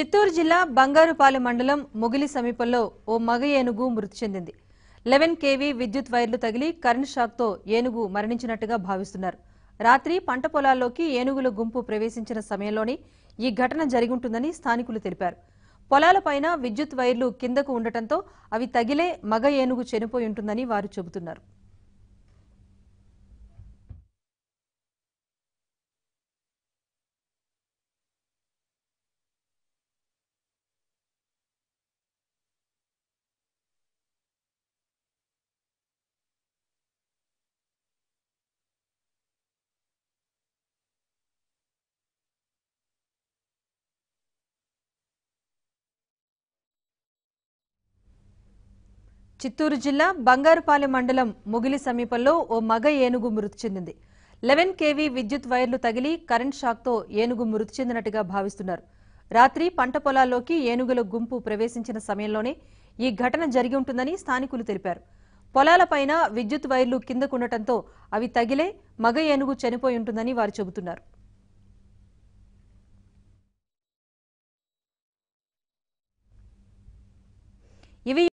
చిత్తూరు జిల్లా బంగారుపాలెం మండలం ముగిలి సమీపంలో ఓ మగ ఏనుగు మృతి చెందింది. లెవెన్ కేవీ విద్యుత్ వైర్లు తగిలి కరెంట్ షాక్తో ఏనుగు మరణించినట్టుగా భావిస్తున్నారు. రాత్రి పంట పొలాల్లోకి ఏనుగుల గుంపు ప్రవేశించిన సమయంలోనే ఈ ఘటన జరిగుంటుందని స్థానికులు తెలిపారు. పొలాలపైన విద్యుత్ వైర్లు కిందకు ఉండటంతో అవి తగిలే మగ ఏనుగు చనిపోయి ఉంటుందని వారు చెబుతున్నారు. చిత్తూరు జిల్లా బంగారుపాలెం మండలం ముగిలి సమీపంలో ఓ మగ ఏనుగు మృతి చెందింది. లెవెన్ కేవీ విద్యుత్ వైర్లు తగిలి కరెంట్ షాక్తో ఏనుగు మృతి చెందినట్టుగా భావిస్తున్నారు. రాత్రి పంట పొలాల్లోకి ఏనుగుల గుంపు ప్రవేశించిన సమయంలోనే ఈ ఘటన జరిగి ఉంటుందని స్థానికులు తెలిపారు. పొలాలపైన విద్యుత్ వైర్లు కిందకుండటంతో అవి తగిలే మగ ఏనుగు చనిపోయి ఉంటుందని వారు చెబుతున్నారు. ఇవి